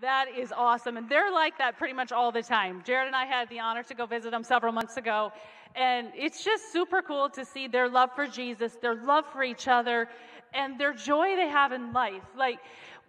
That is awesome. And they're like that pretty much all the time. Jared and I had the honor to go visit them several months ago. And it's just super cool to see their love for Jesus, their love for each other, and their joy they have in life. Like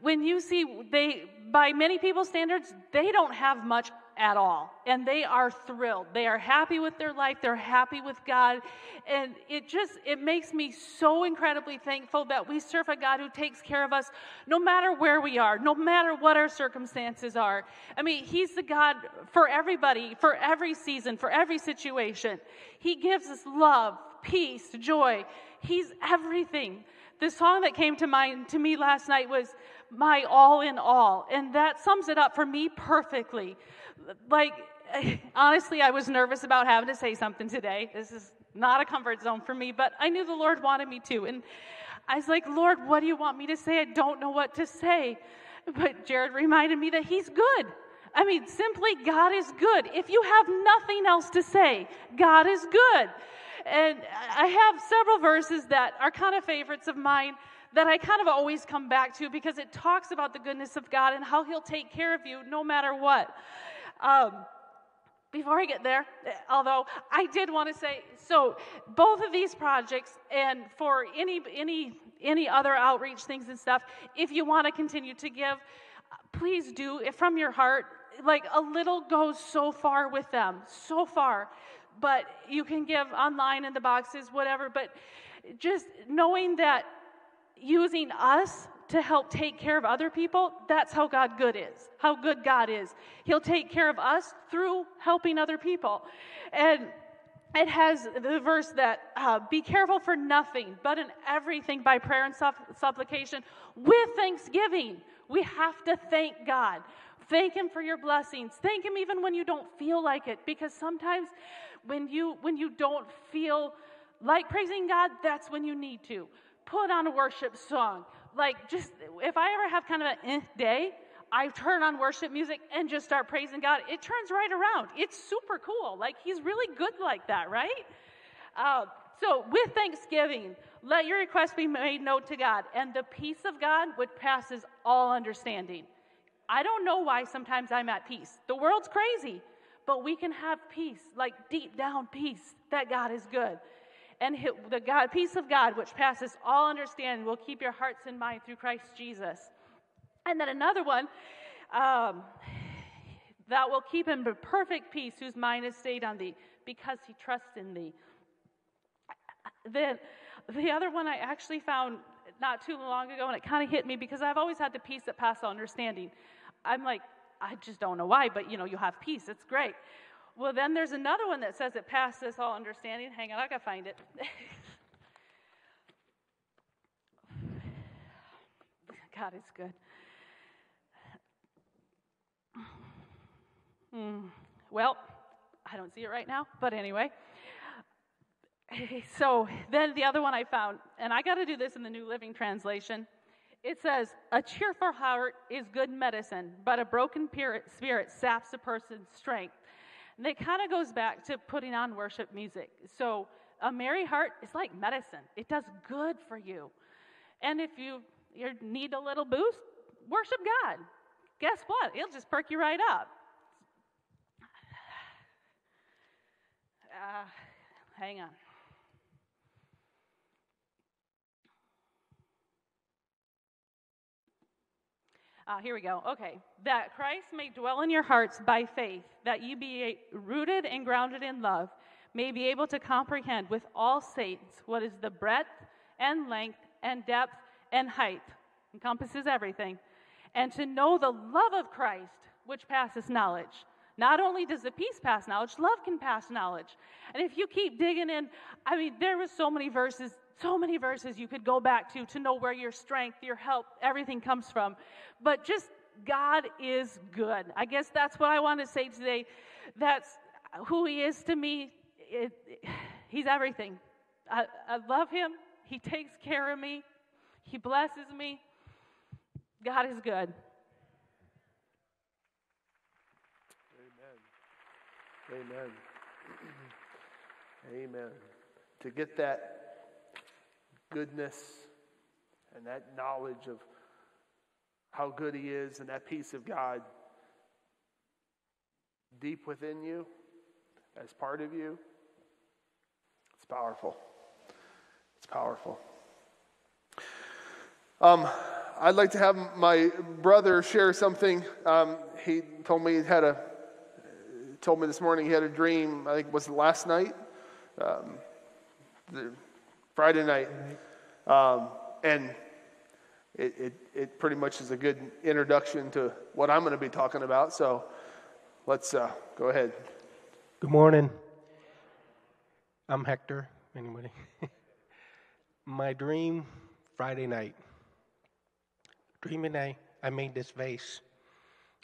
when you see they, by many people's standards, they don't have much at all. And they are thrilled. They are happy with their life. They're happy with God. And it just, it makes me so incredibly thankful that we serve a God who takes care of us no matter where we are, no matter what our circumstances are. I mean, He's the God for everybody, for every season, for every situation. He gives us love, peace, joy. He's everything. The song that came to mind to me last night was my all in all. And that sums it up for me perfectly like, honestly, I was nervous about having to say something today. This is not a comfort zone for me, but I knew the Lord wanted me to. And I was like, Lord, what do you want me to say? I don't know what to say. But Jared reminded me that He's good. I mean, simply, God is good. If you have nothing else to say, God is good. And I have several verses that are kind of favorites of mine that I kind of always come back to because it talks about the goodness of God and how He'll take care of you no matter what. Um, before I get there, although I did want to say, so both of these projects, and for any any any other outreach things and stuff, if you want to continue to give, please do it from your heart. Like a little goes so far with them, so far. But you can give online in the boxes, whatever. But just knowing that using us to help take care of other people, that's how God good is, how good God is. He'll take care of us through helping other people. And it has the verse that uh, be careful for nothing, but in everything by prayer and supplication with thanksgiving. We have to thank God. Thank Him for your blessings. Thank Him even when you don't feel like it, because sometimes when you when you don't feel like praising God, that's when you need to put on a worship song like just if I ever have kind of an eh day, I turn on worship music and just start praising God. It turns right around. It's super cool. Like He's really good like that, right? Uh, so with thanksgiving, let your request be made known to God, and the peace of God, which passes all understanding. I don't know why sometimes I'm at peace. The world's crazy, but we can have peace, like deep down peace that God is good and the God, peace of God, which passes all understanding, will keep your hearts and mind through Christ Jesus. And then another one, um, that will keep him in perfect peace, whose mind is stayed on thee, because he trusts in thee. Then the other one I actually found not too long ago, and it kind of hit me because I've always had the peace that passes all understanding. I'm like, I just don't know why, but you know, you have peace. It's great. Well, then there's another one that says it passes all understanding. Hang on, I gotta find it. God is good. Hmm. Well, I don't see it right now, but anyway. So then the other one I found, and I got to do this in the New Living Translation. It says, A cheerful heart is good medicine, but a broken spirit saps a person's strength. And it kind of goes back to putting on worship music. So a merry heart is like medicine. It does good for you. And if you, you need a little boost, worship God. Guess what? It'll just perk you right up. Uh, hang on. Uh, here we go. Okay. That Christ may dwell in your hearts by faith, that you be rooted and grounded in love, may be able to comprehend with all saints what is the breadth and length and depth and height, encompasses everything, and to know the love of Christ, which passes knowledge. Not only does the peace pass knowledge, love can pass knowledge. And if you keep digging in, I mean, there were so many verses so many verses you could go back to to know where your strength, your help, everything comes from. But just God is good. I guess that's what I want to say today. That's who He is to me. It, it, he's everything. I, I love Him. He takes care of me. He blesses me. God is good. Amen. Amen. Amen. To get that goodness and that knowledge of how good He is and that peace of God deep within you, as part of you. It's powerful. It's powerful. Um, I'd like to have my brother share something. Um, he told me he had a told me this morning he had a dream. I think it was last night, um, the Friday night, um, and it, it, it pretty much is a good introduction to what I'm going to be talking about. So let's uh, go ahead. Good morning. I'm Hector. Anybody? My dream Friday night. Dreaming I, I made this vase.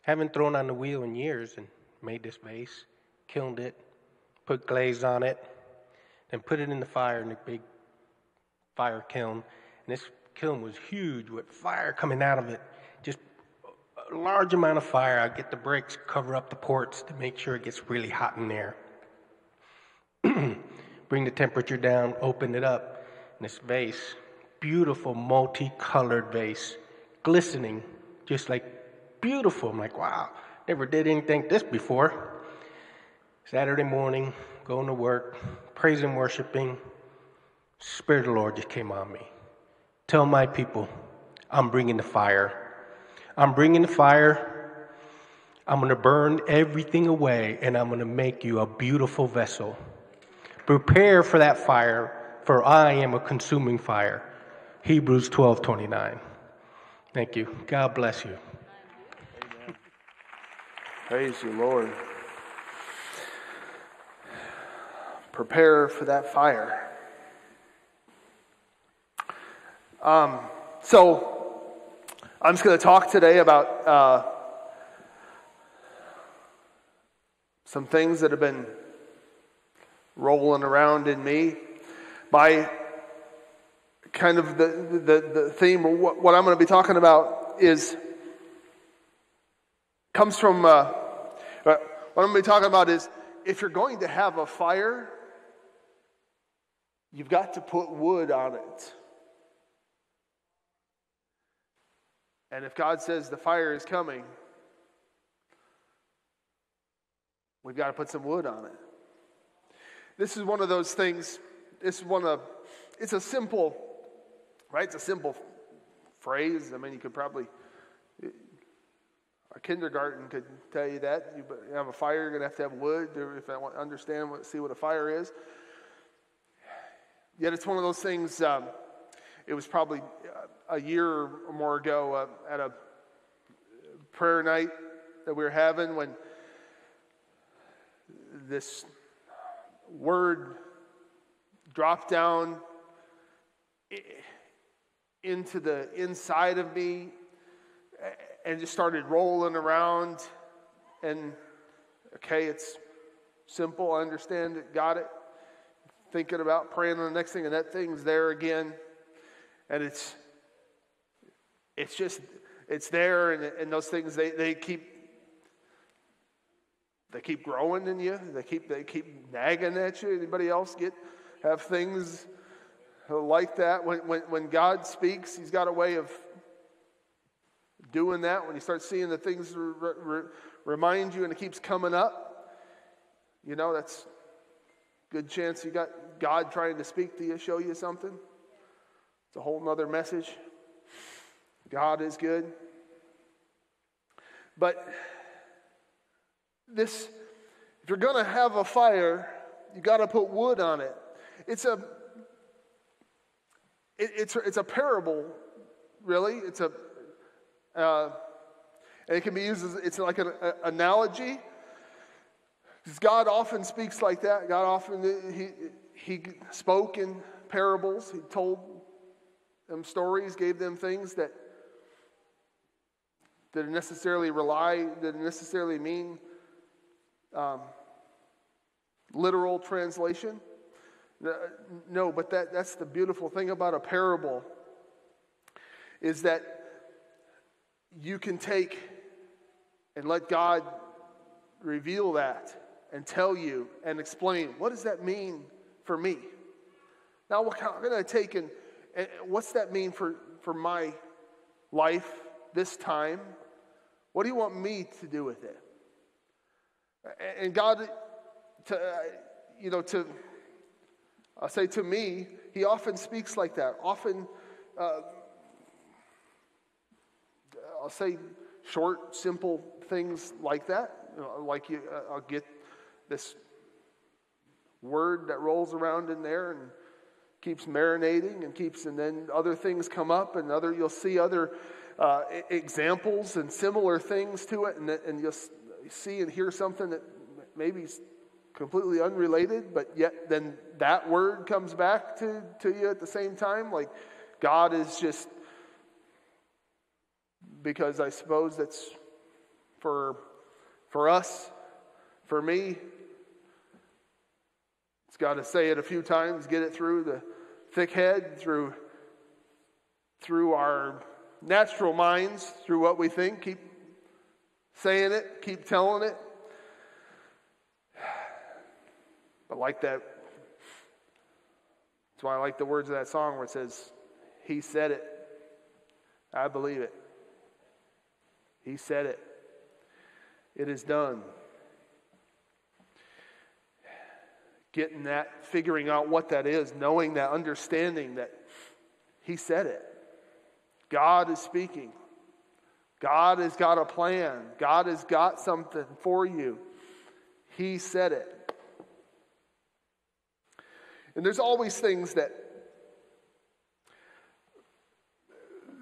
Haven't thrown on the wheel in years and made this vase, kilned it, put glaze on it, then put it in the fire in a big fire kiln. And this kiln was huge with fire coming out of it. Just a large amount of fire. I get the bricks, cover up the ports to make sure it gets really hot in there. Bring the temperature down, open it up. And this vase, beautiful multicolored vase, glistening, just like beautiful. I'm like, wow, never did anything this before. Saturday morning, going to work, praising, worshiping. Spirit of the Lord just came on me. Tell my people, I'm bringing the fire. I'm bringing the fire. I'm going to burn everything away and I'm going to make you a beautiful vessel. Prepare for that fire, for I am a consuming fire. Hebrews 12 29. Thank you. God bless you. Amen. Praise you, Lord. Prepare for that fire. Um, so, I'm just going to talk today about uh, some things that have been rolling around in me. My kind of the, the, the theme, what, what I'm going to be talking about, is comes from uh, uh what I'm going to be talking about is if you're going to have a fire, you've got to put wood on it. And if God says the fire is coming, we've got to put some wood on it. This is one of those things, is one of, it's a simple, right? It's a simple phrase. I mean, you could probably, a kindergarten could tell you that. You have a fire, you're going to have to have wood if I want to understand, what, see what a fire is. Yet it's one of those things, um, it was probably a year or more ago uh, at a prayer night that we were having when this word dropped down into the inside of me and just started rolling around. And okay, it's simple. I understand it. Got it. Thinking about praying on the next thing, and that thing's there again. And it's it's just, it's there, and, and those things, they, they keep they keep growing in you. They keep they keep nagging at you. Anybody else get have things like that? When when when God speaks, He's got a way of doing that. When you start seeing the things re- re- remind you, and it keeps coming up, you know that's good chance you got God trying to speak to you, show you something. A whole nother message. God is good. But this, if you're going to have a fire, you got to put wood on it. It's a, it, it's, it's a parable, really. It's a, uh, and it can be used as, it's like an a, analogy. Because God often speaks like that. God often, he, he spoke in parables. He told them stories, gave them things that did it necessarily rely, did it necessarily mean um, literal translation? No, but that, that's the beautiful thing about a parable is that you can take and let God reveal that and tell you and explain what does that mean for me? Now, what can I take and, and what's that mean for, for my life this time? What do you want me to do with it? And God, to, uh, you know, to, I'll say to me, He often speaks like that. Often, uh, I'll say short, simple things like that. Like you, uh, I'll get this word that rolls around in there and keeps marinating and keeps, and then other things come up, and other you'll see other uh, examples and similar things to it, and, and you'll see and hear something that maybe completely unrelated, but yet then that word comes back to, to you at the same time. Like God is just, because I suppose that's for, for us, for me, got to say it a few times, get it through the thick head, through, through our natural minds, through what we think. Keep saying it, keep telling it. But like that, that's why I like the words of that song where it says, He said it. I believe it. He said it. It is done. Getting that, figuring out what that is, knowing that, understanding that He said it. God is speaking. God has got a plan. God has got something for you. He said it. And there's always things that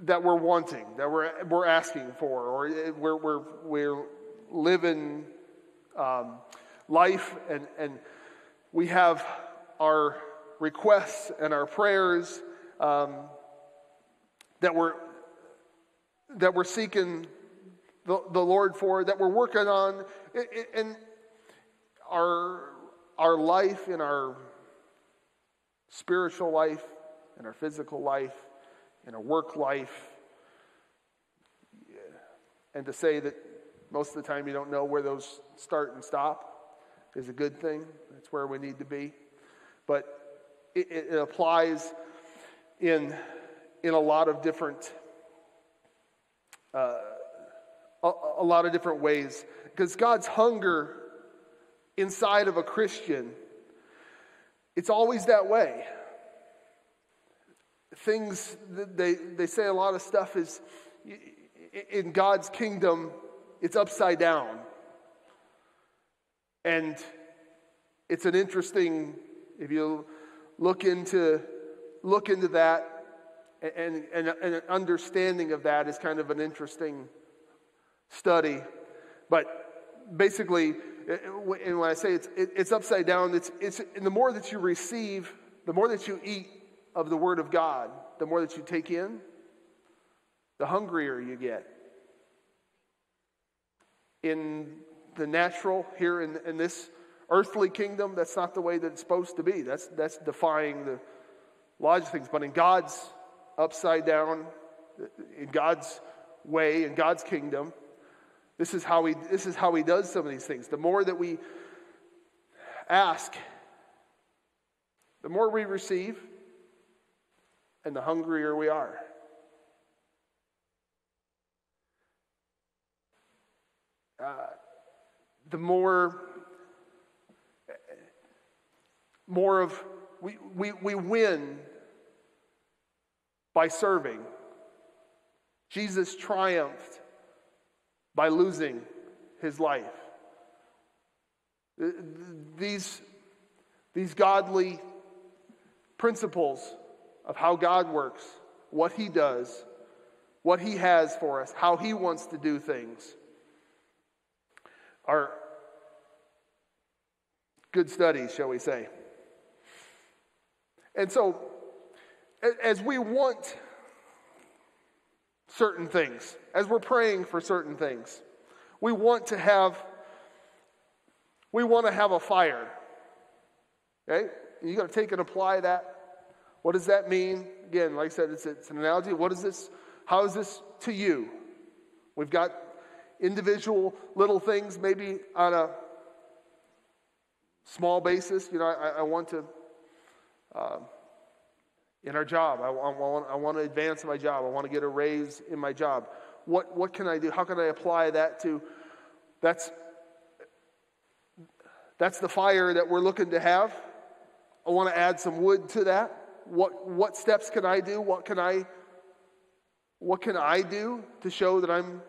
that we're wanting, that we're, we're asking for, or we're, we're, we're living um, life and, and we have our requests and our prayers um, that we're that we're seeking the, the Lord for, that we're working on in our our life, in our spiritual life, in our physical life, in our work life. And to say that most of the time you don't know where those start and stop is a good thing. That's where we need to be. But it, it applies in, in a lot of different uh, a, a lot of different ways because God's hunger inside of a Christian it's always that way. Things, they, they say a lot of stuff is in God's kingdom, it's upside down. And it's an interesting, if you look into, look into that, and, and, and an understanding of that is kind of an interesting study. But basically, and when I say it's, it's upside down, it's, it's, the more that you receive, the more that you eat of the Word of God, the more that you take in, the hungrier you get. In the natural, here in, in this earthly kingdom, that's not the way that it's supposed to be. That's, that's defying the logic of things. But in God's upside down, in God's way, in God's kingdom, this is how he, this is how he does some of these things. The more that we ask, the more we receive, and the hungrier we are. Uh, the more more of we, we, we win by serving jesus triumphed by losing his life. These, these godly principles of how God works, what he does, what he has for us, how he wants to do things, are good studies, shall we say. And so, as we want certain things, as we're praying for certain things. We want to have we want to have a fire. Okay? You got to take and apply that. What does that mean? Again, like I said, it's, it's an analogy. What is this? How is this to you? We've got individual little things, maybe on a small basis. You know, I, I want to uh, in our job. I, I, want, I want to advance in my job. I want to get a raise in my job. what, what can I do? How can I apply that to? That's, that's the fire that we're looking to have. I want to add some wood to that. What, what steps can I do? What can I, what can I do to show that I'm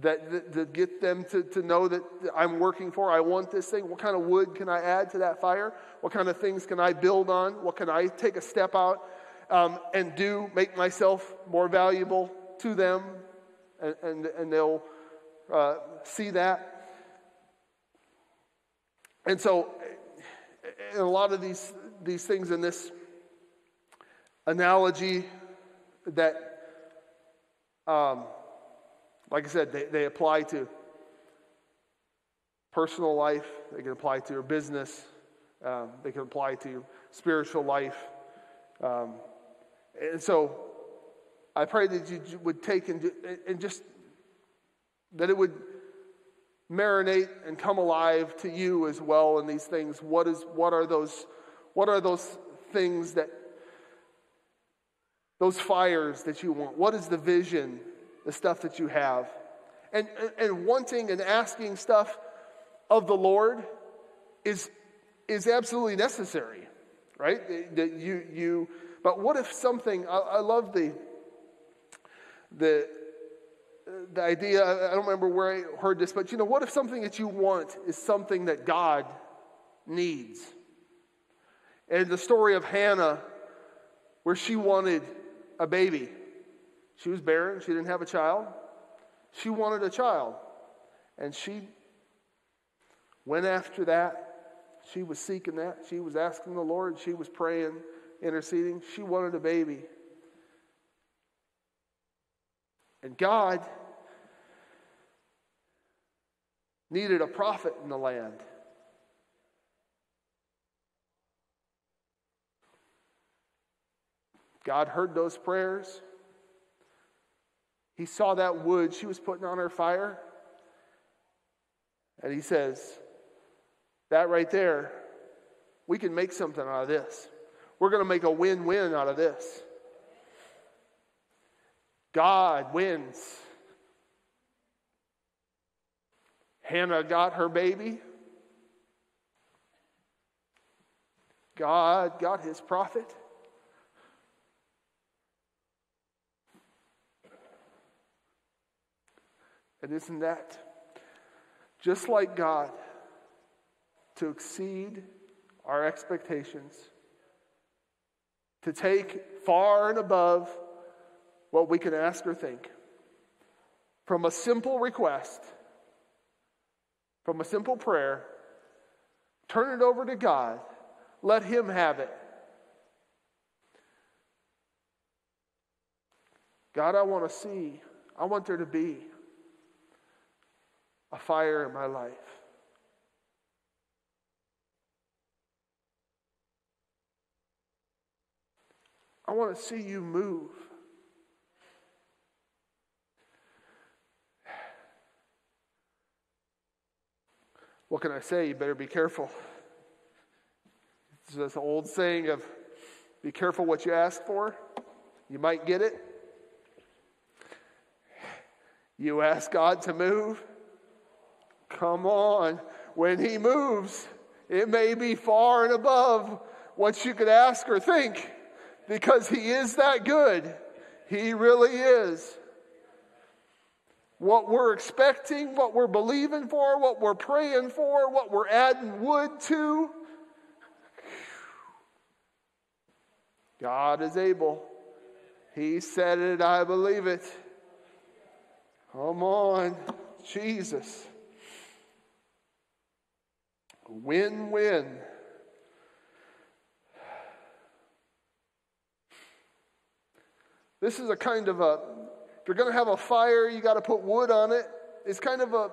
that, to get them to, to know that I'm working for. I want this thing. What kind of wood can I add to that fire? What kind of things can I build on? What can I take a step out um, and do, make myself more valuable to them? And, and, and they'll uh, see that. And so, a lot of these, these things in this analogy that um, like I said, they, they apply to personal life, they can apply to your business, um, they can apply to your spiritual life. Um, and so I pray that you would take and, and just that it would marinate and come alive to you as well in these things. What is what are those what are those things that those fires that you want? What is the vision the stuff that you have. And, and wanting and asking stuff of the Lord is, is absolutely necessary, right? That you, you, but what if something, I, I love the, the, the idea, I don't remember where I heard this, but you know, what if something that you want is something that God needs? And the story of Hannah, where she wanted a baby. She was barren, she didn't have a child. She wanted a child. And she went after that. She was seeking that. She was asking the Lord. She was praying, interceding. She wanted a baby. And God needed a prophet in the land. God heard those prayers. He saw that wood she was putting on her fire. And he says, That right there, we can make something out of this. We're going to make a win win out of this. God wins. Hannah got her baby. God got his prophet. And isn't that just like God to exceed our expectations, to take far and above what we can ask or think? From a simple request, from a simple prayer, turn it over to God, let Him have it. God, I want to see, I want there to be a fire in my life. I want to see you move. What can I say? You better be careful. It's this old saying of be careful what you ask for. You might get it. You ask God to move, Come on. When He moves, it may be far and above what you could ask or think because He is that good. He really is. What we're expecting, what we're believing for, what we're praying for, what we're adding wood to. God is able. He said it, I believe it. Come on, Jesus. Win win. This is a kind of a, if you're going to have a fire, you got to put wood on it. It's kind of a,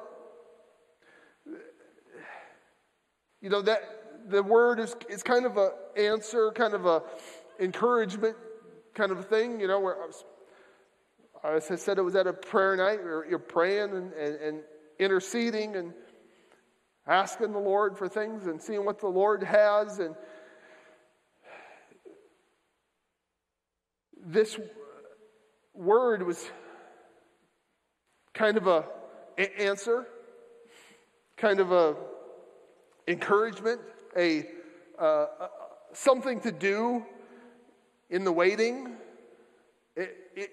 you know, that the word is, it's kind of a answer, kind of a encouragement kind of a thing, you know, where I, was, I said it was at a prayer night, you're praying and, and, and interceding and asking the Lord for things and seeing what the Lord has. And this word was kind of a, answer, kind of a encouragement, a uh, something to do in the waiting,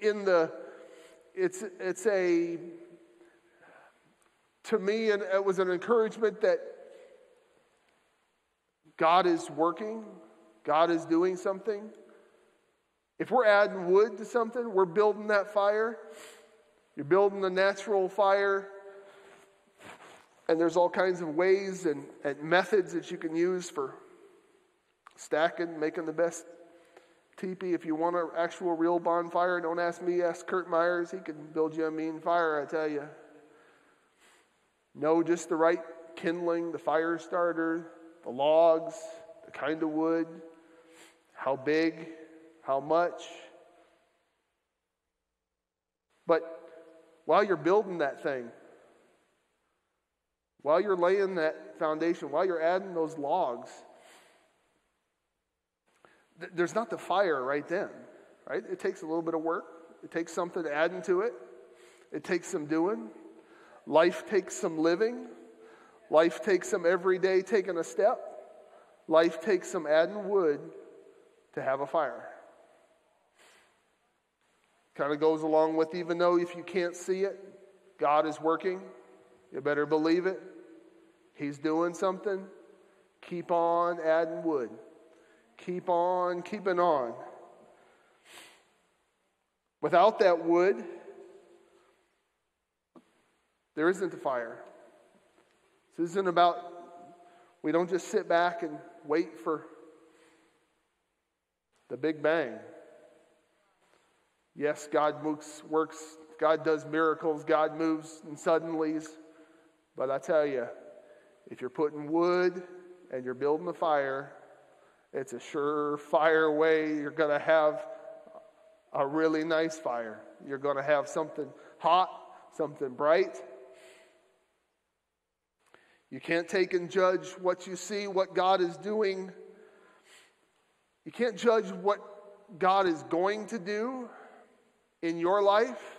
in the it's it's a to me and it was an encouragement that God is working, God is doing something. If we're adding wood to something, we're building that fire. You're building the natural fire. And there's all kinds of ways and, and methods that you can use for stacking, making the best teepee. If you want an actual real bonfire, don't ask me, ask Kurt Myers. He can build you a mean fire, I tell you. Know just the right kindling, the fire starter, the logs, the kind of wood, how big, how much. But while you're building that thing, while you're laying that foundation, while you're adding those logs, th- there's not the fire right then, right? It takes a little bit of work. It takes something adding to it. It takes some doing. Life takes some living. Life takes some every day taking a step. Life takes some adding wood to have a fire. Kind of goes along with even though if you can't see it, God is working. You better believe it. He's doing something. Keep on adding wood. Keep on keeping on. Without that wood, there isn't a fire. This isn't about, we don't just sit back and wait for the Big Bang. Yes, God moves, works, God does miracles, God moves in suddenlies. But I tell you, if you're putting wood and you're building a fire, it's a surefire way you're going to have a really nice fire. You're going to have something hot, something bright. You can't take and judge what you see, what God is doing. You can't judge what God is going to do in your life,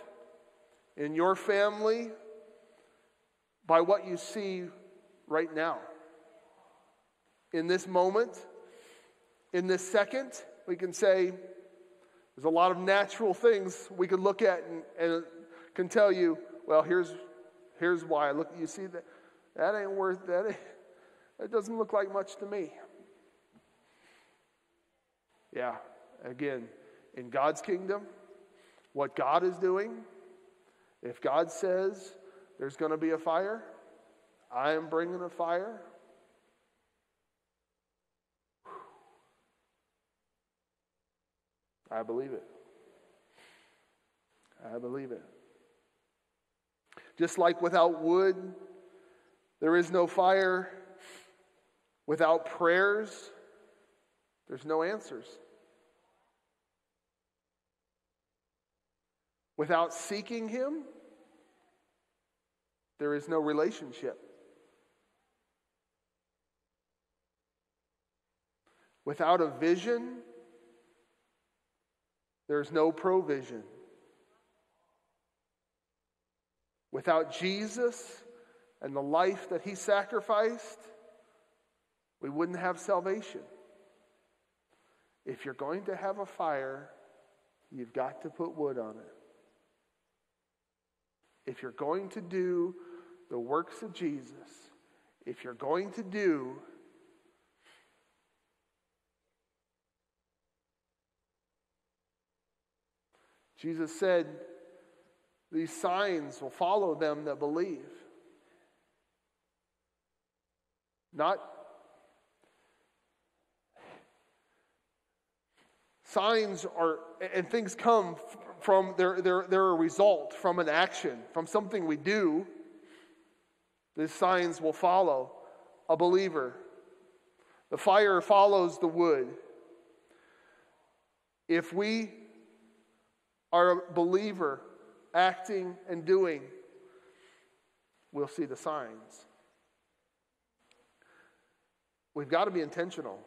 in your family, by what you see right now. In this moment, in this second, we can say there's a lot of natural things we could look at and, and can tell you, well, here's, here's why. Look, you see that? That ain't worth that. That doesn't look like much to me. Yeah, again, in God's kingdom, what God is doing, if God says there's going to be a fire, I am bringing a fire. I believe it. I believe it. Just like without wood, there is no fire. Without prayers, there's no answers. Without seeking Him, there is no relationship. Without a vision, there's no provision. Without Jesus and the life that He sacrificed, we wouldn't have salvation. If you're going to have a fire, you've got to put wood on it if you're going to do the works of Jesus, if you're going to do Jesus said, These signs will follow them that believe. Not signs are, and things come from they're, they're, they're a result from an action, from something we do. The signs will follow a believer. The fire follows the wood. If we are a believer acting and doing, we'll see the signs. We've got to be intentional.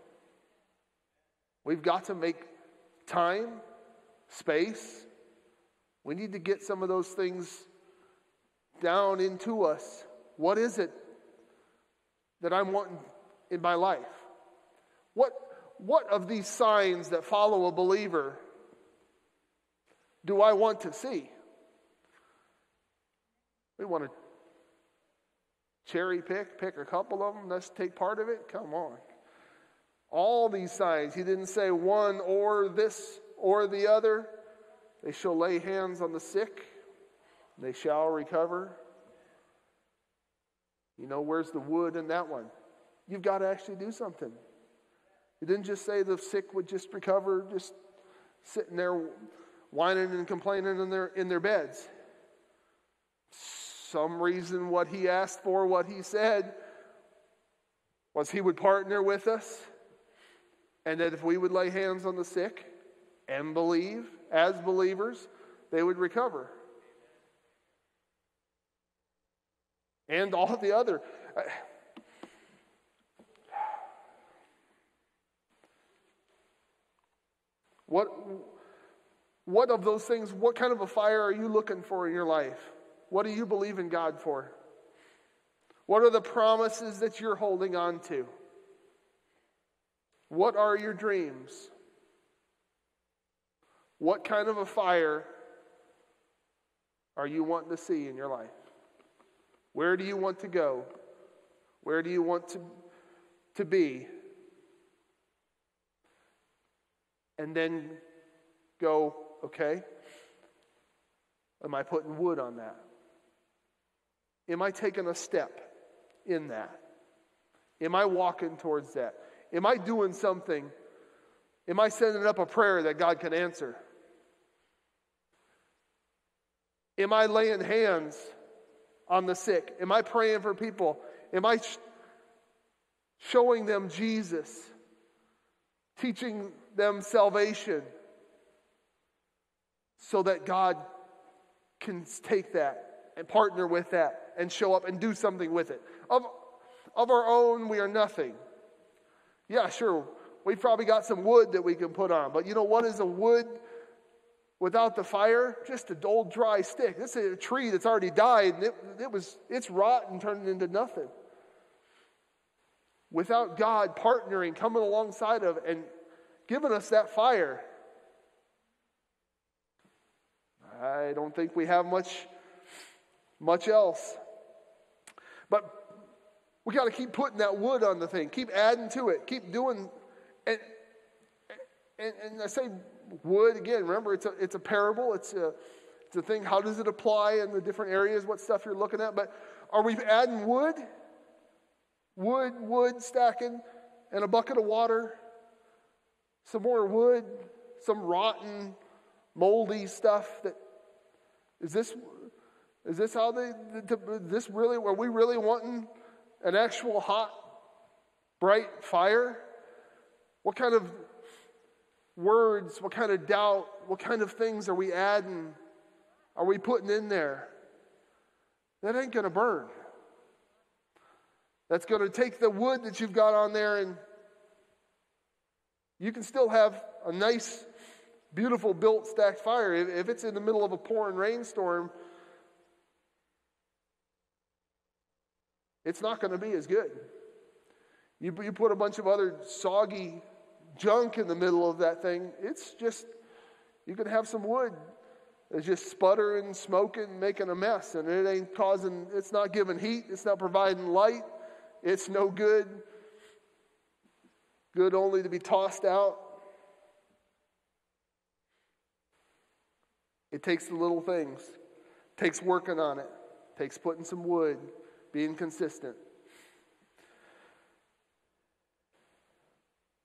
We've got to make time, space, We need to get some of those things down into us. What is it that I'm wanting in my life? What, what of these signs that follow a believer do I want to see? We want to cherry pick, pick a couple of them, let's take part of it. Come on. All these signs, he didn't say one or this or the other. They shall lay hands on the sick, they shall recover. You know, where's the wood in that one? You've got to actually do something. He didn't just say the sick would just recover, just sitting there whining and complaining in their, in their beds. Some reason what he asked for, what he said, was he would partner with us, and that if we would lay hands on the sick and believe as believers, they would recover. And all the other. What, what of those things, what kind of a fire are you looking for in your life? What do you believe in God for? What are the promises that you're holding on to? What are your dreams? What kind of a fire are you wanting to see in your life? Where do you want to go? Where do you want to, to be? And then go, okay, am I putting wood on that? Am I taking a step in that? Am I walking towards that? Am I doing something? Am I sending up a prayer that God can answer? Am I laying hands on the sick? Am I praying for people? Am I sh- showing them Jesus? Teaching them salvation so that God can take that and partner with that and show up and do something with it. Of, of our own, we are nothing. Yeah, sure, we've probably got some wood that we can put on, but you know what is a wood without the fire? Just a old dry stick. This is a tree that's already died and it, it was, it's rotten, turning into nothing. Without God partnering, coming alongside of, and giving us that fire, I don't think we have much, much else. But we got to keep putting that wood on the thing, keep adding to it, keep doing. And, and, and I say wood again, remember, it's a, it's a parable, it's a, it's a thing. How does it apply in the different areas, what stuff you're looking at? But are we adding wood? Wood, wood stacking, and a bucket of water, some more wood, some rotten, moldy stuff that is this is this how they, this really, are we really wanting an actual hot, bright fire? What kind of words, what kind of doubt, what kind of things are we adding, are we putting in there? That ain't going to burn. That's going to take the wood that you've got on there and you can still have a nice, beautiful built stacked fire. If it's in the middle of a pouring rainstorm, it's not going to be as good. You, you put a bunch of other soggy junk in the middle of that thing, it's just, you can have some wood that's just sputtering, smoking, making a mess, and it ain't causing, it's not giving heat, it's not providing light, it's no good. Good only to be tossed out. It takes the little things, it takes working on it, it takes putting some wood being consistent.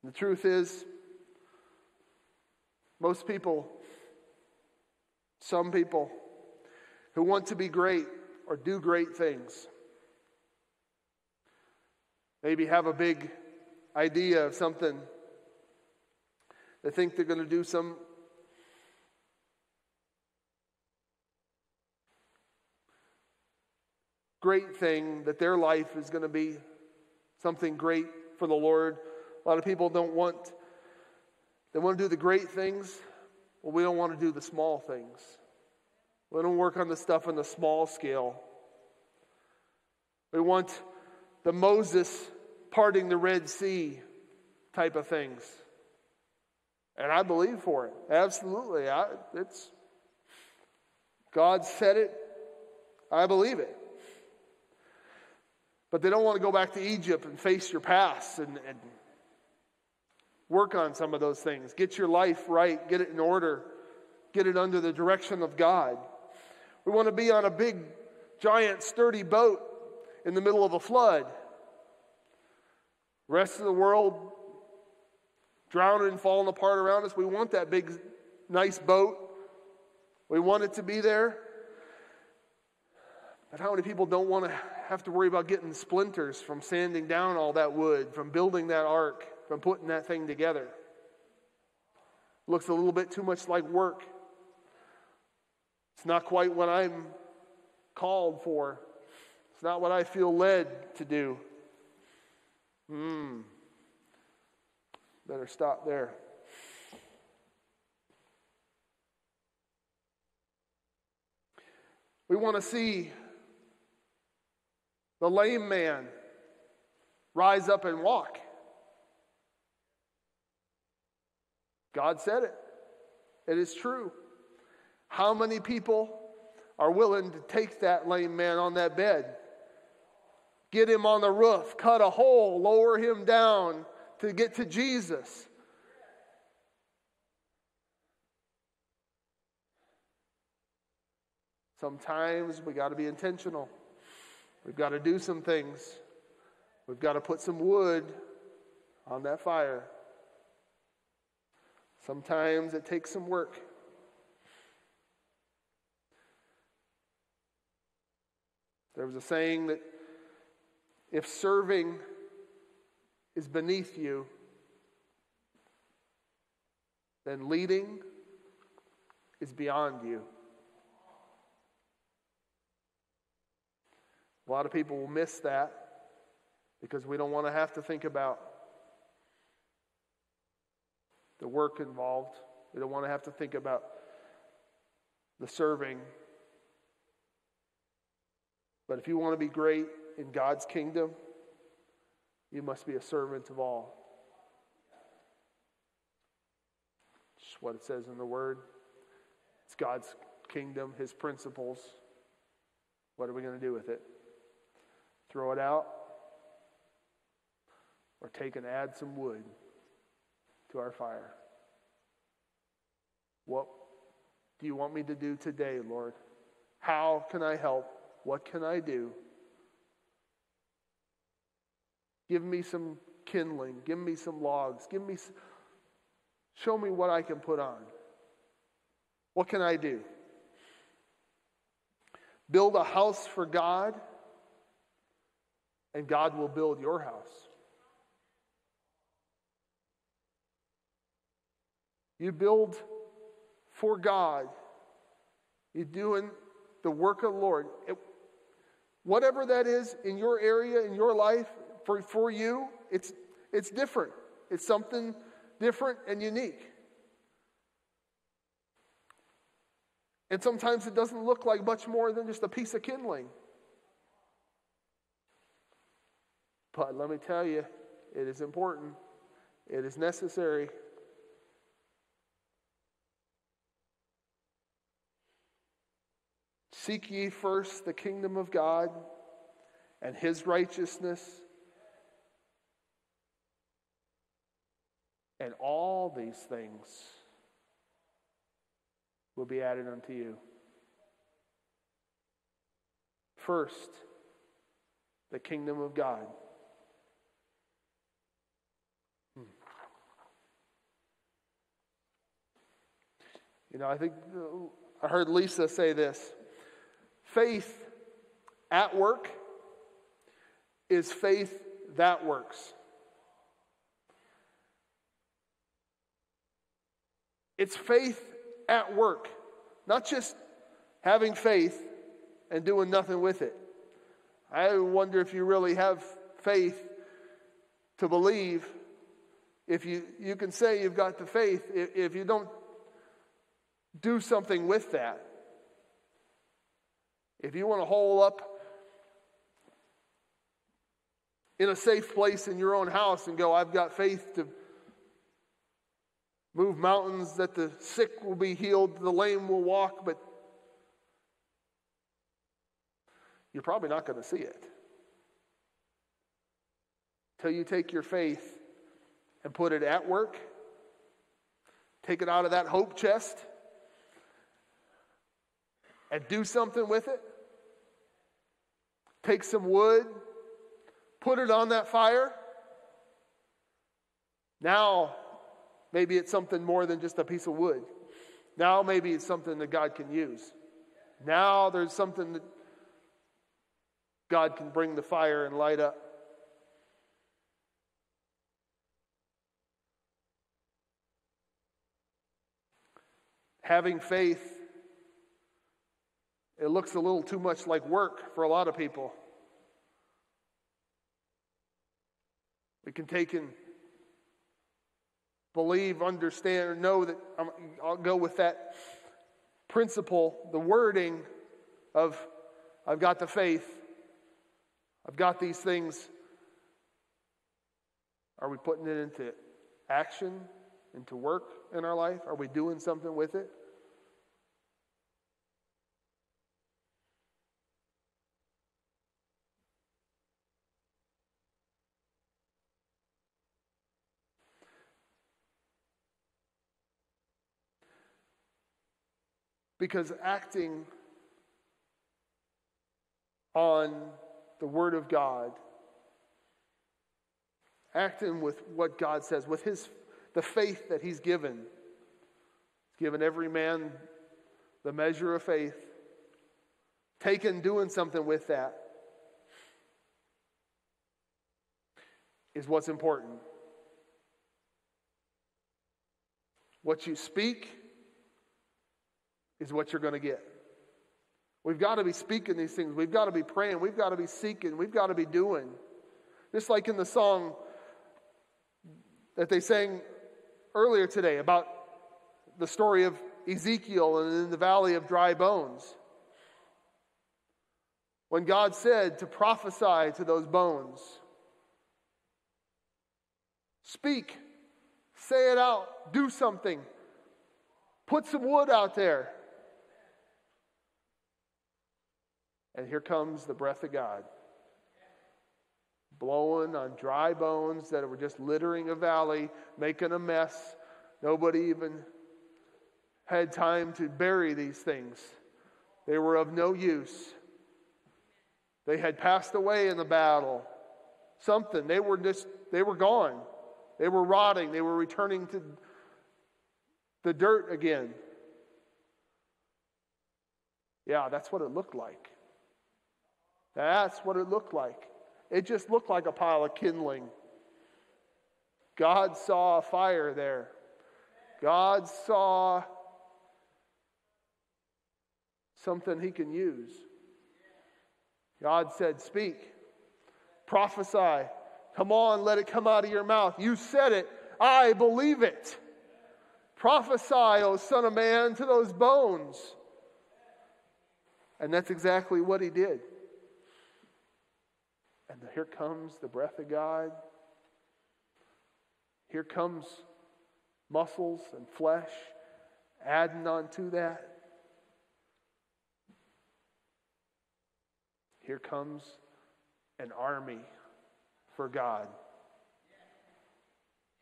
The truth is, most people, some people who want to be great or do great things, maybe have a big idea of something. They think they're going to do some great thing, that their life is going to be something great for the Lord. A lot of people don't want, they want to do the great things. Well, we don't want to do the small things. We don't work on the stuff on the small scale. We want the Moses parting the Red Sea type of things. And I believe for it. Absolutely. I, it's God said it. I believe it. But they don't want to go back to Egypt and face your past and, and work on some of those things. Get your life right, get it in order, get it under the direction of God. We want to be on a big, giant, sturdy boat in the middle of a flood. Rest of the world drowning and falling apart around us. We want that big, nice boat. We want it to be there. But how many people don't want to have to worry about getting splinters from sanding down all that wood, from building that ark, from putting that thing together? Looks a little bit too much like work. It's not quite what I'm called for. It's not what I feel led to do. Hmm. Better stop there. We want to see the lame man rise up and walk. God said it. It is true. How many people are willing to take that lame man on that bed, get him on the roof, cut a hole, lower him down, to get to Jesus. Sometimes we got to be intentional. We've got to do some things. We've got to put some wood on that fire. Sometimes it takes some work. There was a saying that if serving is beneath you, then leading is beyond you. A lot of people will miss that because we don't want to have to think about the work involved. We don't want to have to think about the serving. But if you want to be great in God's kingdom, you must be a servant of all. It's what it says in the Word. It's God's kingdom, His principles. What are we going to do with it? Throw it out? Or take and add some wood to our fire? What do you want me to do today, Lord? How can I help? What can I do? Give me some kindling. Give me some logs. Give me, show me what I can put on. What can I do? Build a house for God, and God will build your house. You build for God. You're doing the work of the Lord. It, whatever that is in your area, in your life, for, for you, it's, it's different. It's something different and unique. And sometimes it doesn't look like much more than just a piece of kindling. But let me tell you, it is important, it is necessary. Seek ye first the kingdom of God and his righteousness, And all these things will be added unto you. First, the kingdom of God. You know, I think uh, I heard Lisa say this faith at work is faith that works. It's faith at work, not just having faith and doing nothing with it. I wonder if you really have faith to believe. If you, you can say you've got the faith, if, if you don't do something with that. If you want to hole up in a safe place in your own house and go, I've got faith to move mountains, that the sick will be healed, the lame will walk, but you're probably not going to see it. Till you take your faith and put it at work, take it out of that hope chest, and do something with it. Take some wood, put it on that fire. Now, maybe it's something more than just a piece of wood. Now, maybe it's something that God can use. Now, there's something that God can bring the fire and light up. Having faith, it looks a little too much like work for a lot of people. We can take and believe, understand, or know that i will go with that principle, the wording of I've got the faith, I've got these things. Are we putting it into action, into work in our life? Are we doing something with it? Because acting on the Word of God, acting with what God says, with his, the faith that He's given, He's given every man the measure of faith, taken doing something with that is what's important. What you speak is what you're going to get. We've got to be speaking these things. We've got to be praying. We've got to be seeking. We've got to be doing. Just like in the song that they sang earlier today about the story of Ezekiel and in the valley of dry bones. When God said to prophesy to those bones, speak, say it out, do something, put some wood out there. And here comes the breath of God blowing on dry bones that were just littering a valley, making a mess. Nobody even had time to bury these things. They were of no use. They had passed away in the battle. Something. They were just, they were gone. They were rotting. They were returning to the dirt again. Yeah, that's what it looked like. That's what it looked like. It just looked like a pile of kindling. God saw a fire there. God saw something he can use. God said, Speak, prophesy. Come on, let it come out of your mouth. You said it. I believe it. Prophesy, O Son of Man, to those bones. And that's exactly what he did. And here comes the breath of God. Here comes muscles and flesh adding on to that. Here comes an army for God.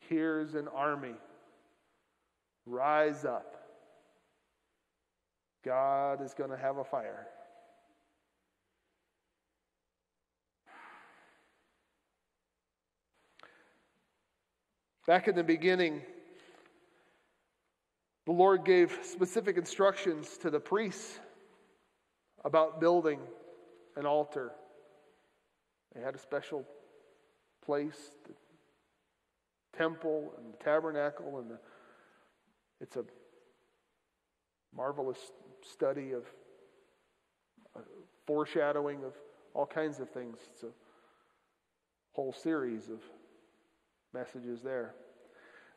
Here's an army. Rise up. God is going to have a fire. Back in the beginning, the Lord gave specific instructions to the priests about building an altar. They had a special place, the temple and the tabernacle, and the, it's a marvelous study of uh, foreshadowing of all kinds of things. It's a whole series of messages there.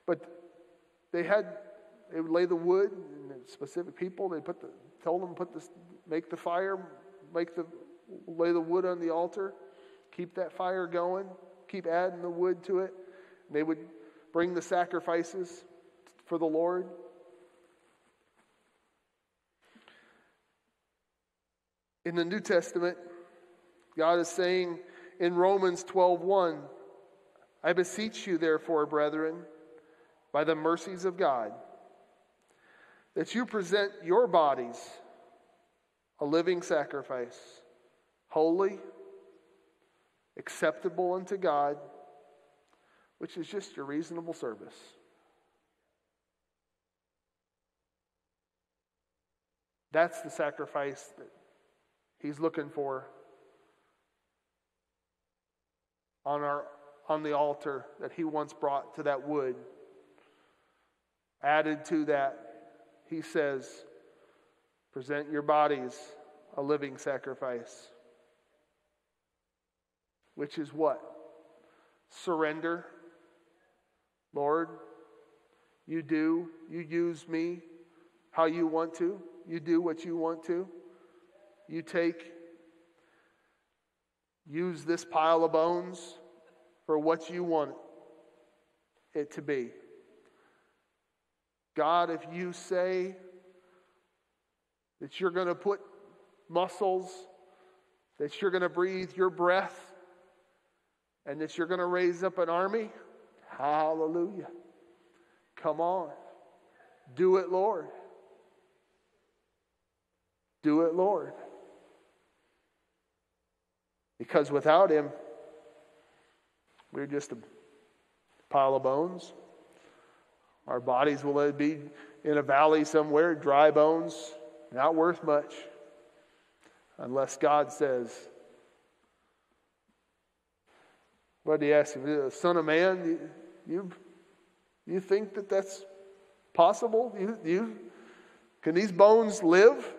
But they had, they would lay the wood and specific people, they put the, told them put this, make the fire, make the lay the wood on the altar, keep that fire going, keep adding the wood to it. They would bring the sacrifices for the Lord. In the New Testament, God is saying in Romans 12:1, I beseech you therefore, brethren, by the mercies of God, that you present your bodies a living sacrifice, holy, acceptable unto God, which is just your reasonable service. That's the sacrifice that he's looking for on, our, on the altar that he once brought to that wood. Added to that, he says, present your bodies a living sacrifice. Which is what? Surrender. Lord, you do, you use me how you want to, you do what you want to. You take, use this pile of bones for what you want it to be. God, if you say that you're going to put muscles, that you're going to breathe your breath, and that you're going to raise up an army, hallelujah. Come on. Do it, Lord. Do it, Lord. Because without Him, we're just a pile of bones. Our bodies will be in a valley somewhere, dry bones, not worth much, unless God says, What do you ask? Son of man, you, you, you think that that's possible? You, you, can these bones live?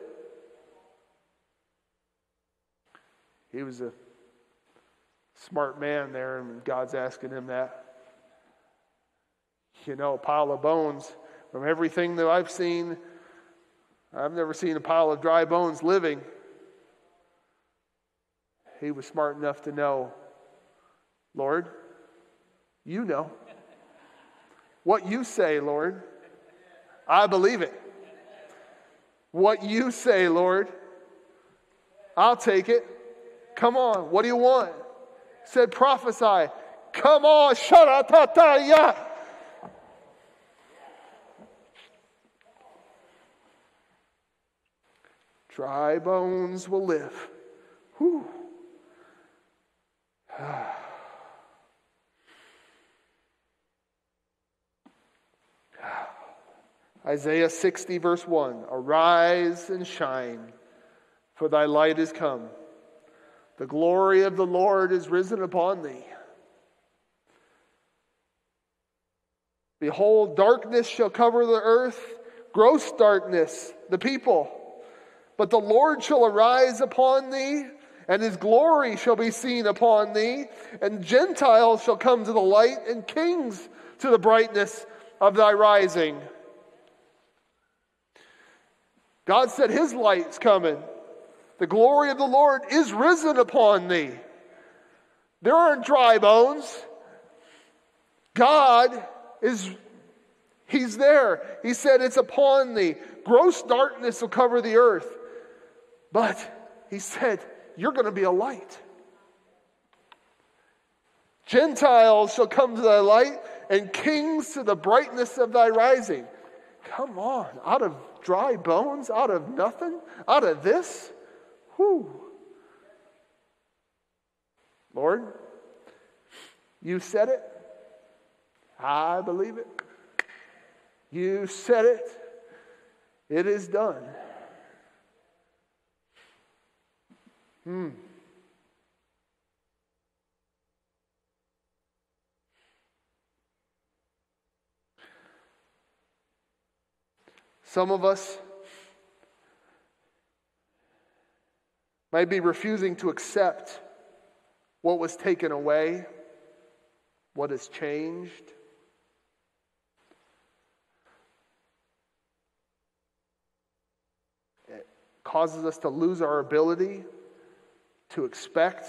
He was a smart man there, and God's asking him that. You know, a pile of bones. From everything that I've seen, I've never seen a pile of dry bones living. He was smart enough to know, Lord, you know. What you say, Lord, I believe it. What you say, Lord, I'll take it. Come on, what do you want? Said prophesy. Come on, sharatataya. Dry bones will live. Whew. Isaiah 60, verse 1 Arise and shine, for thy light is come. The glory of the Lord is risen upon thee. Behold, darkness shall cover the earth, gross darkness, the people. But the Lord shall arise upon thee, and his glory shall be seen upon thee, and Gentiles shall come to the light, and kings to the brightness of thy rising. God said his light's coming. The glory of the Lord is risen upon thee. There aren't dry bones. God is, He's there. He said, It's upon thee. Gross darkness will cover the earth. But he said, You're going to be a light. Gentiles shall come to thy light, and kings to the brightness of thy rising. Come on, out of dry bones, out of nothing, out of this? Whew. Lord, you said it. I believe it. You said it. It is done. Hmm. Some of us might be refusing to accept what was taken away, what has changed. It causes us to lose our ability to expect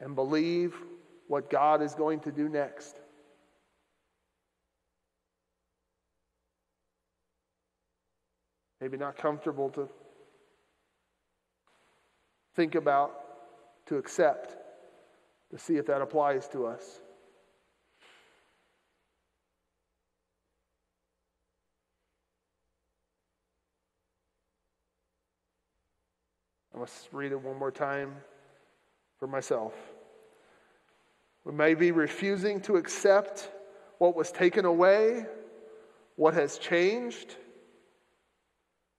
and believe what God is going to do next. Maybe not comfortable to think about, to accept, to see if that applies to us. I must read it one more time for myself. We may be refusing to accept what was taken away, what has changed.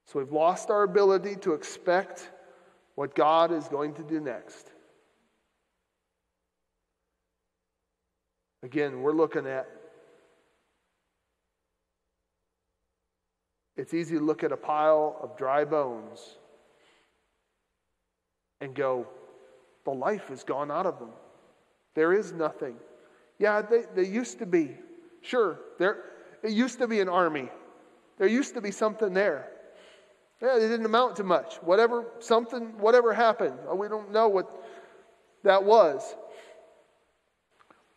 So we've lost our ability to expect what God is going to do next. Again, we're looking at it's easy to look at a pile of dry bones and go, the life is gone out of them. There is nothing. Yeah, they, they used to be. Sure, there it used to be an army. There used to be something there. Yeah, it didn't amount to much. Whatever something, whatever happened, uh, we don't know what that was.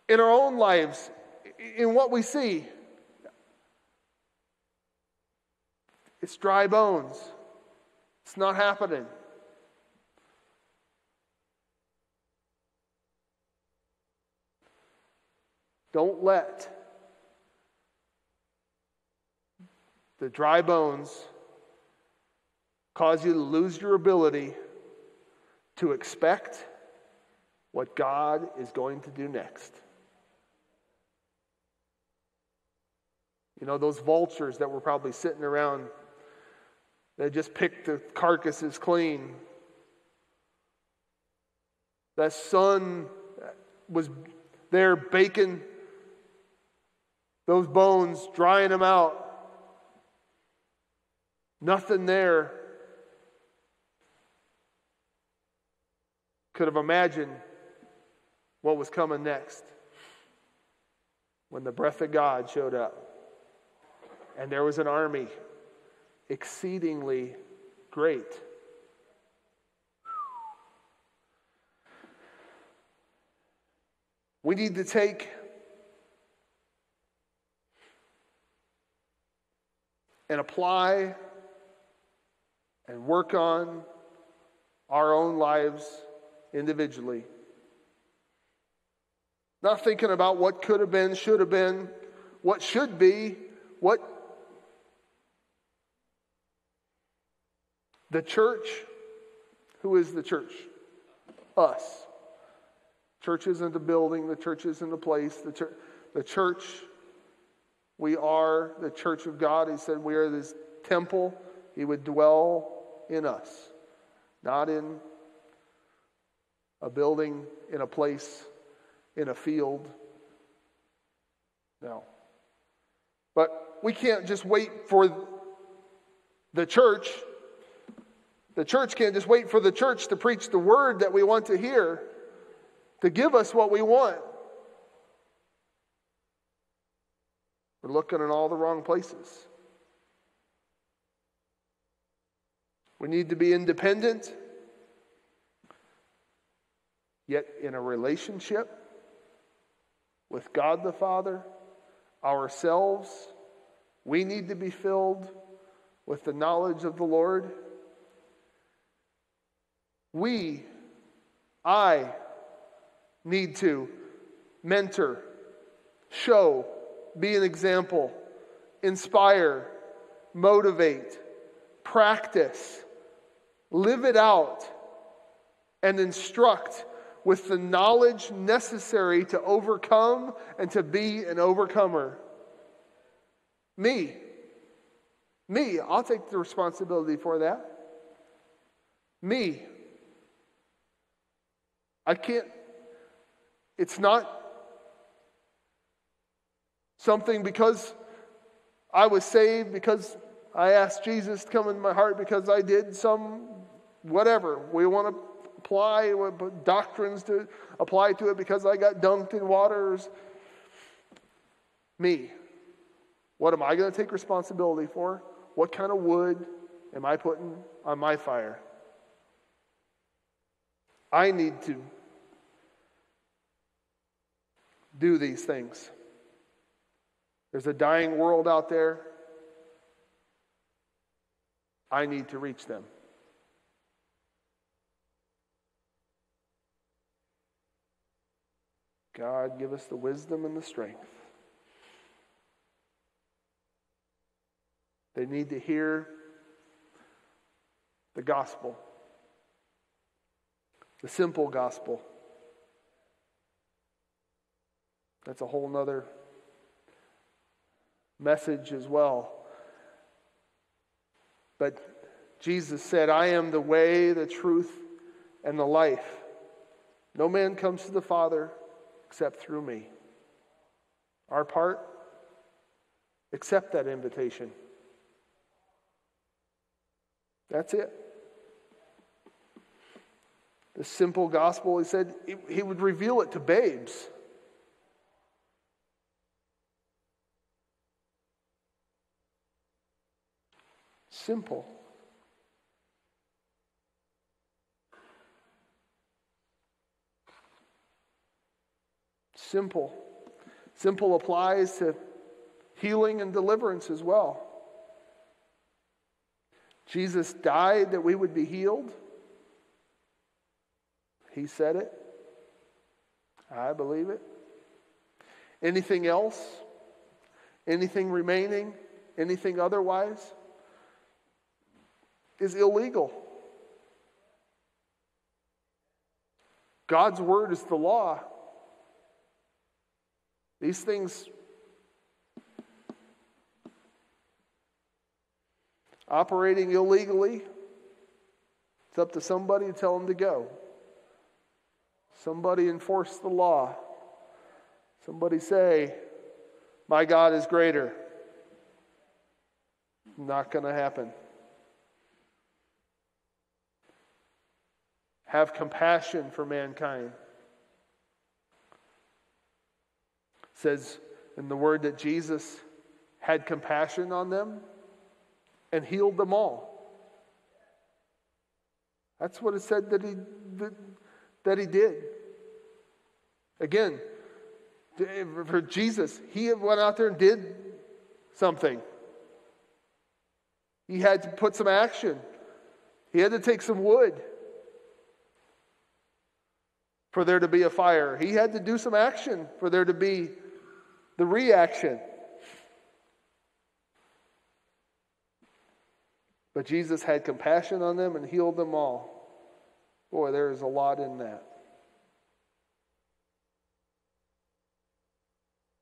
In our own lives, in what we see, it's dry bones. It's not happening. Don't let the dry bones cause you to lose your ability to expect what God is going to do next. You know, those vultures that were probably sitting around, they just picked the carcasses clean. That sun was there baking those bones, drying them out. Nothing there. Could have imagined what was coming next when the breath of God showed up. And there was an army exceedingly great. We need to take and apply and work on our own lives individually. Not thinking about what could have been, should have been, what should be, what the church. Who is the church? Us. Church isn't a building, the church isn't a place. The, church, the church we are the church of God. He said we are this temple. He would dwell in us, not in a building, in a place, in a field. No. But we can't just wait for the church. The church can't just wait for the church to preach the word that we want to hear, to give us what we want. We're looking in all the wrong places. We need to be independent, yet in a relationship with God the Father, ourselves. We need to be filled with the knowledge of the Lord. We, I, need to mentor, show, be an example, inspire, motivate, practice, live it out, and instruct with the knowledge necessary to overcome and to be an overcomer. Me. Me. I'll take the responsibility for that. Me. I can't, it's not Something because I was saved, because I asked Jesus to come in my heart, because I did some whatever. We want to apply doctrines to apply to it because I got dunked in waters. Me. What am I going to take responsibility for? What kind of wood am I putting on my fire? I need to do these things. There's a dying world out there. I need to reach them. God, give us the wisdom and the strength. They need to hear the gospel, the simple gospel. That's a whole nother message as well. But Jesus said, I am the way, the truth, and the life. No man comes to the Father except through me. Our part, accept that invitation. That's it. The simple gospel, he said, he would reveal it to babes. Simple. Simple. Simple applies to healing and deliverance as well. Jesus died that we would be healed. He said it. I believe it. Anything else? Anything remaining? Anything otherwise? is illegal. God's word is the law. These things operating illegally, it's up to somebody to tell them to go. Somebody enforce the law. Somebody say, My God is greater. Not going to happen. Have compassion for mankind. It says in the word that Jesus had compassion on them and healed them all. That's what it said that he, that, that he did. Again, for Jesus, he went out there and did something. He had to put some action. He had to take some wood for there to be a fire. He had to do some action for there to be the reaction. But Jesus had compassion on them and healed them all. Boy, there is a lot in that.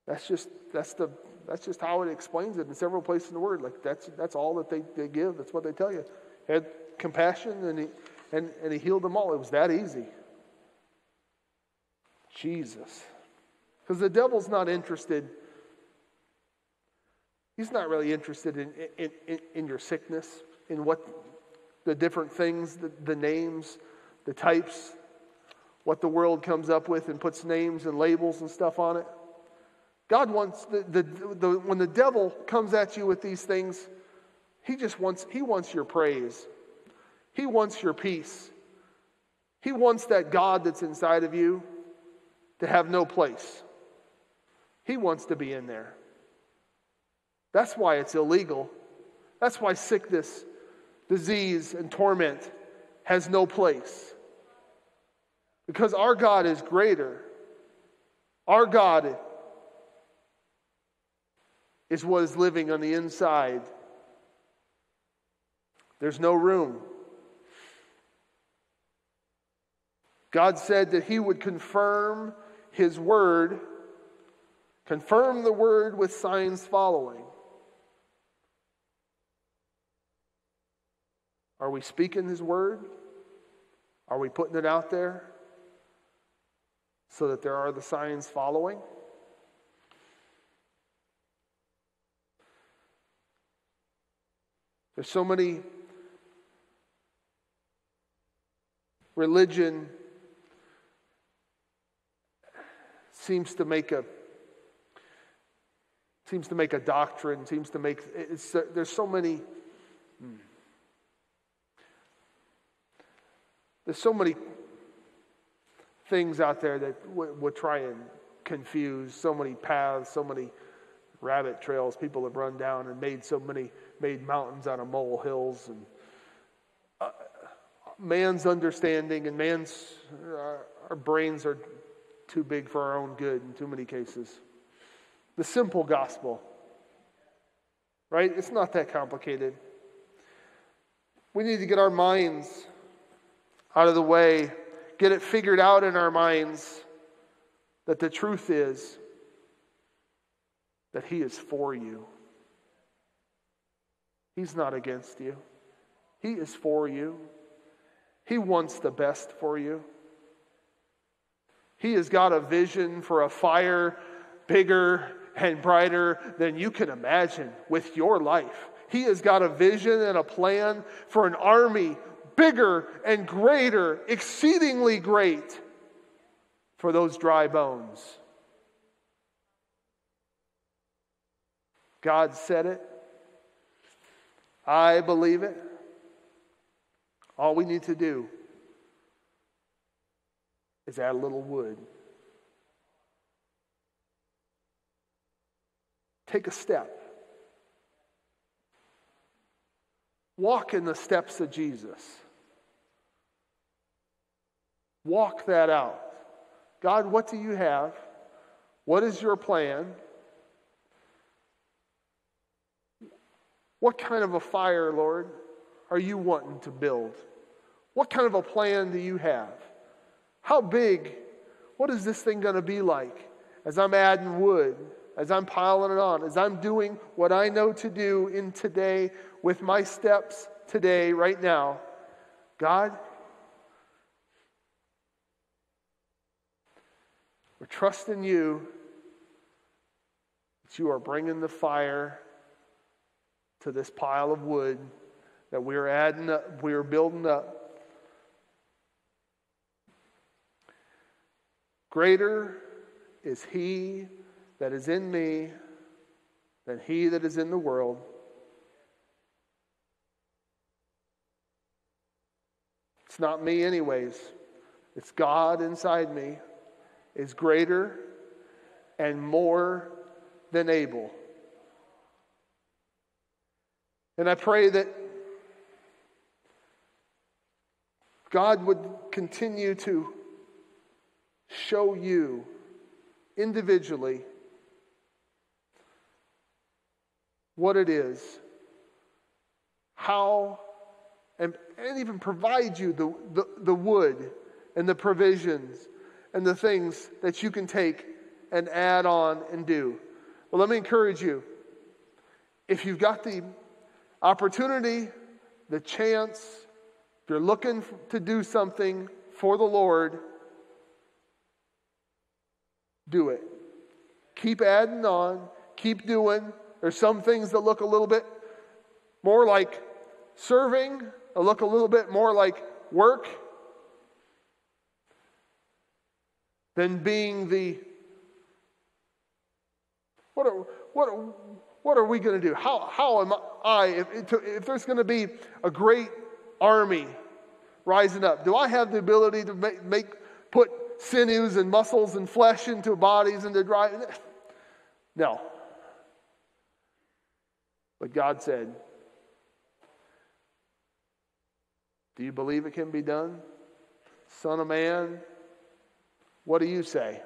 That's just that's the that's just how it explains it in several places in the word. Like that's that's all that they, they give. That's what they tell you. He had compassion and he and, and he healed them all. It was that easy. Jesus. Because the devil's not interested, he's not really interested in, in, in, in your sickness, in what the different things, the, the names, the types, what the world comes up with and puts names and labels and stuff on it. God wants the, the, the, when the devil comes at you with these things, he just wants he wants your praise. He wants your peace. He wants that God that's inside of you to have no place. He wants to be in there. That's why it's illegal. That's why sickness, disease, and torment has no place. Because our God is greater. Our God is what is living on the inside. There's no room. God said that He would confirm his word, confirm the word with signs following. Are we speaking his word? Are we putting it out there so that there are the signs following? There's so many religion seems to make a seems to make a doctrine, seems to make there's so many there's so many things out there that w- would try and confuse. So many paths, so many rabbit trails. People have run down and made so many made mountains out of mole hills and uh, man's understanding and man's uh, our brains are too big for our own good in too many cases the simple gospel right it's not that complicated we need to get our minds out of the way get it figured out in our minds that the truth is that He is for you. He's not against you, He is for you. He wants the best for you. He has got a vision for a fire bigger and brighter than you can imagine with your life. He has got a vision and a plan for an army bigger and greater, exceedingly great for those dry bones. God said it. I believe it. All we need to do is add a little wood. Take a step. Walk in the steps of Jesus. Walk that out. God, what do you have? What is your plan? What kind of a fire, Lord, are you wanting to build? What kind of a plan do you have? How big? What is this thing going to be like as I'm adding wood, as I'm piling it on, as I'm doing what I know to do in today with my steps today, right now? God, we're trusting you that you are bringing the fire to this pile of wood that we're adding up, we're building up. Greater is he that is in me than he that is in the world. It's not me, anyways. It's God inside me is greater and more than able. And I pray that God would continue to show you individually what it is, how, and, and even provide you the, the, the wood and the provisions and the things that you can take and add on and do. Well, let me encourage you. If you've got the opportunity, the chance, if you're looking to do something for the Lord, do it. Keep adding on, keep doing. There's some things that look a little bit more like serving, that look a little bit more like work than being the what are, what what are we going to do? How, how am I, if, if there's going to be a great army rising up, do I have the ability to make, make put sinews and muscles and flesh into bodies and to drive? No. But God said, Do you believe it can be done? Son of man, what do you say?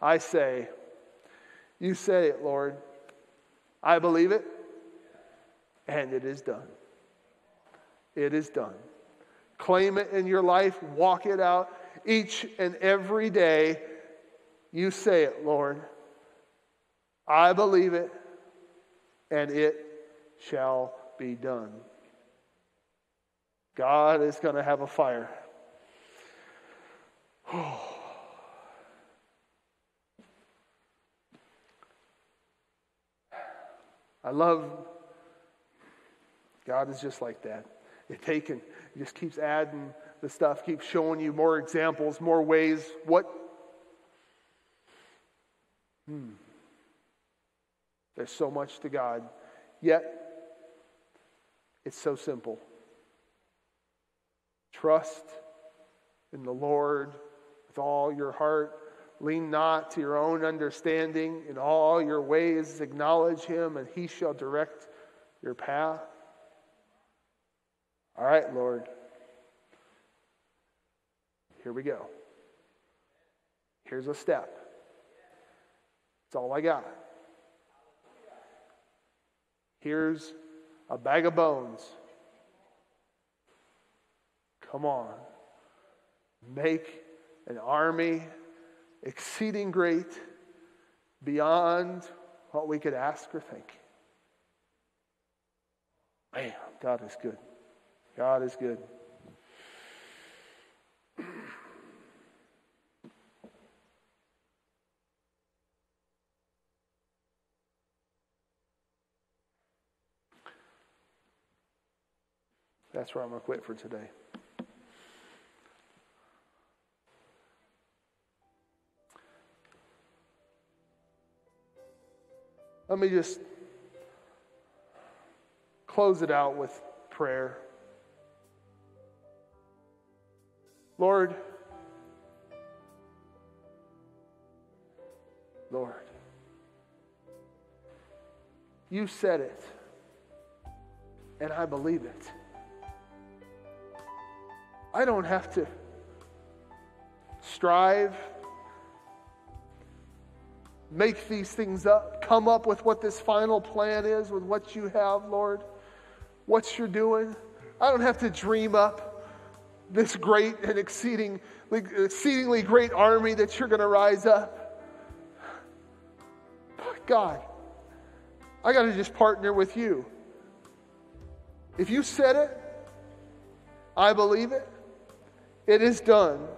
I say, you say it, Lord. I believe it, and it is done. It is done. Claim it in your life, walk it out each and every day. You say it, Lord. I believe it, and it shall be done. God is going to have a fire. I love God is just like that. It taken, it just keeps adding the stuff, keeps showing you more examples, more ways. What? Hmm. There's so much to God, yet it's so simple. Trust in the Lord with all your heart. Lean not to your own understanding. In all your ways acknowledge him, and he shall direct your path. All right, Lord. Here we go. Here's a step. It's all I got. Here's a bag of bones. Come on. Make an army exceeding great beyond what we could ask or think. Man, God is good. God is good. That's where I'm going to quit for today. Let me just close it out with prayer. Lord, Lord, you said it, and I believe it. I don't have to strive, make these things up, come up with what this final plan is, with what you have, Lord, what you're doing. I don't have to dream up this great and exceeding, exceedingly great army that you're going to rise up. But God, I got to just partner with you. If you said it, I believe it. It is done.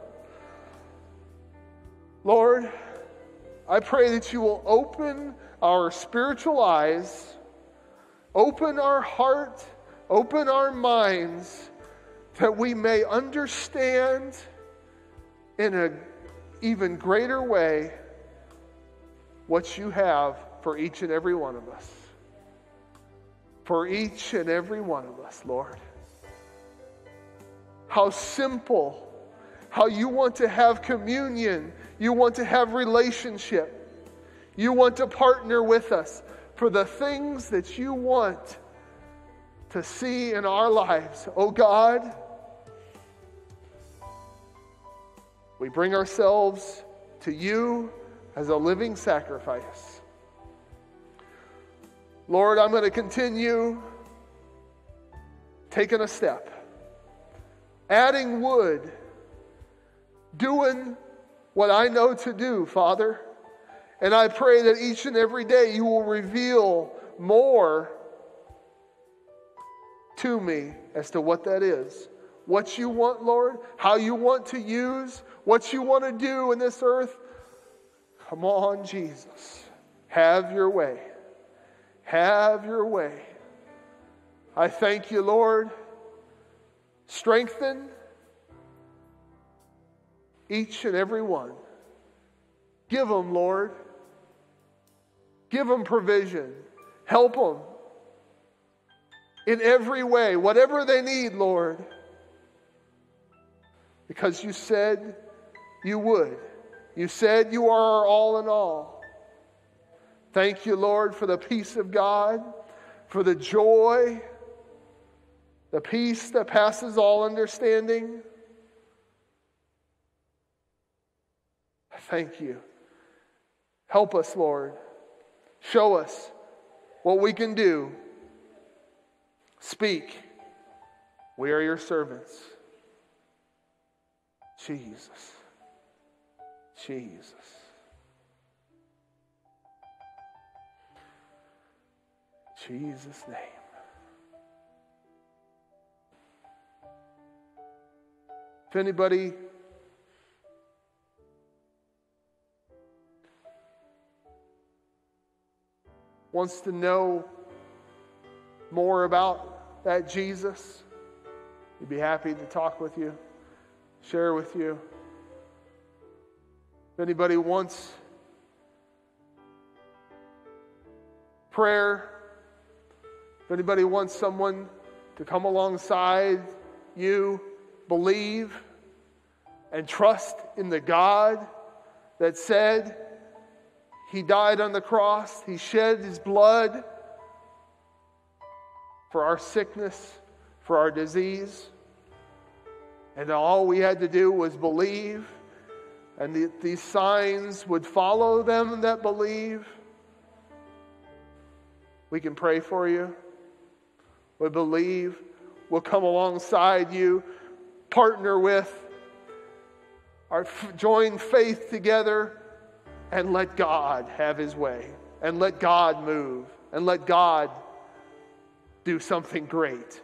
Lord, I pray that you will open our spiritual eyes, open our heart, open our minds, that we may understand in an even greater way what you have for each and every one of us. For each and every one of us, Lord how simple, how you want to have communion, you want to have relationship, you want to partner with us for the things that you want to see in our lives. Oh God, we bring ourselves to you as a living sacrifice. Lord, I'm going to continue taking a step adding wood, doing what I know to do, Father. And I pray that each and every day you will reveal more to me as to what that is. What you want, Lord, how you want to use, what you want to do in this earth. Come on, Jesus. Have your way. Have your way. I thank you, Lord Strengthen each and every one. Give them, Lord. Give them provision. Help them in every way, whatever they need, Lord. Because you said you would. You said you are our all in all. Thank you, Lord, for the peace of God, for the joy the peace that passes all understanding. Thank you. Help us, Lord. Show us what we can do. Speak. We are your servants. Jesus. Jesus. Jesus' name. If anybody wants to know more about that Jesus, we'd be happy to talk with you, share with you. If anybody wants prayer, if anybody wants someone to come alongside you, believe, and trust in the God that said he died on the cross, he shed his blood for our sickness, for our disease. And all we had to do was believe, and the, these signs would follow them that believe. We can pray for you. We believe. We'll come alongside you, partner with, our, join faith together, and let God have his way, and let God move, and let God do something great.